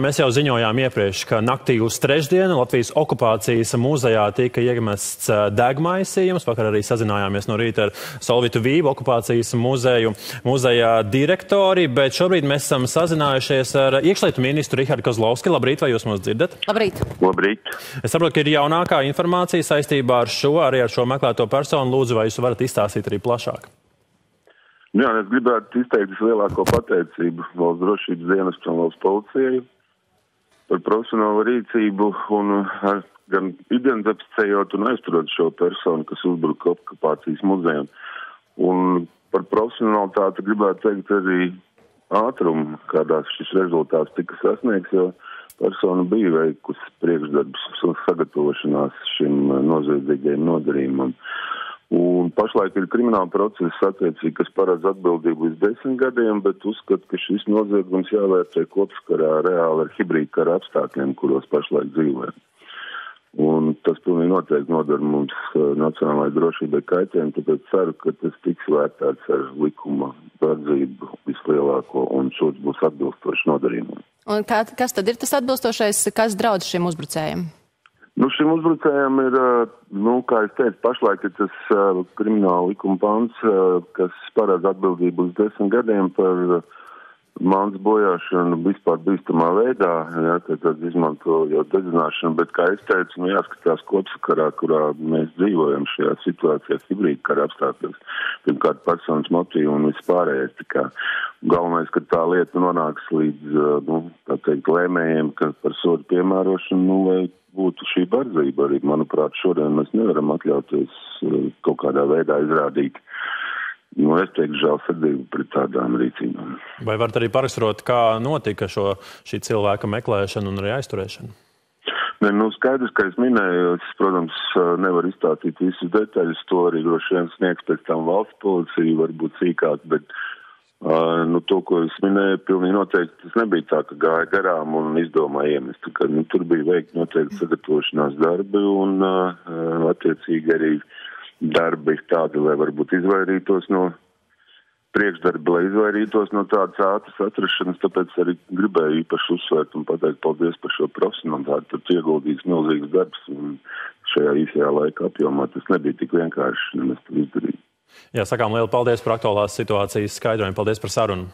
Mēs jau ziņojām iepriekš, ka naktī uz trešdienu Latvijas okupācijas muzejā tika iemests degmaisījums. Vakar arī sazinājāmies no rīta ar Solvitu Vību, okupācijas muzeju, muzeja direktori, bet šobrīd mēs esam sazinājušies ar iekšlietu ministru Rihardu Kozlovski. Labrīt, vai jūs mūs dzirdat? Labrīt. Labrīt. Es saprotu, ka ir jaunākā informācija saistībā ar šo, arī ar šo meklēto personu. Lūdzu, vai jūs varat izstāstīt arī plašāk? Nu jā, es gribētu izteikt vislielāko pateicību valsts drošības dienestam, valsts policijai par profesionālu rīcību un ar, gan identificējot un aizturot šo personu, kas uzbruka okupācijas muzejam. Un par profesionālitāti gribētu teikt arī ātrumu, kādā šis rezultāts tika sasniegts, jo persona bija veikusi priekšdarbus un sagatavošanās šim noziedzīgajam nodarījumam. Un pašlaik ir krimināla procesa attiecīgi, kas paredz atbildību līdz desmit gadiem, bet uzskat, ka šis noziegums jāvērtē kopskarā reāli ar hibrīdu kara apstākļiem, kuros pašlaik dzīvojam. Un tas pilnīgi noteikti nodara mums uh, nacionālajai drošībai kaitējumu, tāpēc ceru, ka tas tiks vērtēts ar likuma verdzību vislielāko un šos būs atbilstoši nodarījumam. Un kā, kas tad ir tas atbilstošais, kas draudz šiem uzbrucējiem? Nu, šim uzbrucējam ir, nu, kā es teicu, pašlaik ir tas uh, krimināla likuma pants, uh, kas paredz atbildību uz desmit gadiem par uh, mans bojāšanu vispār bīstamā veidā, jā, tad, tad izmanto jau dedzināšanu, bet, kā es teicu, nu, jāskatās kopsakarā, kurā mēs dzīvojam šajā situācijā, hibrīda kara apstākļos, pirmkārt personas motīvu un vispārējais, tā kā galvenais, ka tā lieta nonāks līdz, nu, tā teikt, lēmējiem, ka par sodu piemērošanu, nu, lai būtu šī bardzība arī, manuprāt, šodien mēs nevaram atļauties kaut kādā veidā izrādīt. Nu, es teiktu, žēlsirdību pret tādām rīcībām. Vai varat arī paraksturot, kā notika šo, šī cilvēka meklēšana un arī aizturēšana? Ne, nu, skaidrs, ka es minēju, es, protams, nevaru izstāstīt visus detaļus, to arī droši vien sniegs pēc tam valsts policija, varbūt sīkāk, bet Uh, nu, to, ko es minēju, pilnīgi noteikti tas nebija tā, ka gāja garām un izdomāja iemest. Ka, nu, tur bija veikti noteikti sagatavošanās darbi un uh, attiecīgi arī darbi tādi, lai varbūt izvairītos no priekšdarbi, lai izvairītos no tādas ātras atrašanas, tāpēc arī gribēju īpaši uzsvērt un pateikt paldies par šo profesionalitāti. Tur ieguldīts milzīgs darbs un šajā īsajā laika apjomā tas nebija tik vienkārši nemaz izdarīt. Jā, sakām lielu paldies par aktuālās situācijas skaidrojumu. Paldies par sarunu!